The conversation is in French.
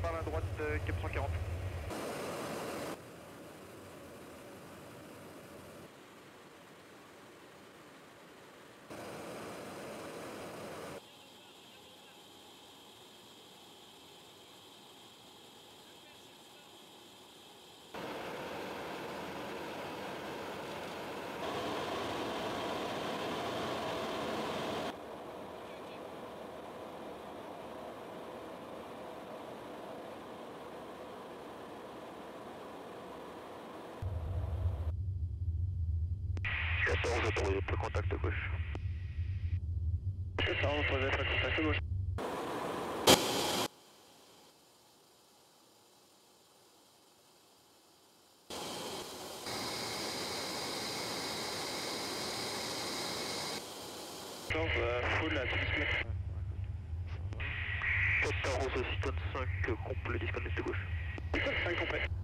par la droite 440. Cap 140. Quatorze, pour le contact gauche. 14, vous posez votre contact gauche. full à tout display. 14, système 5, complet, disconnect gauche. Système 5 complet.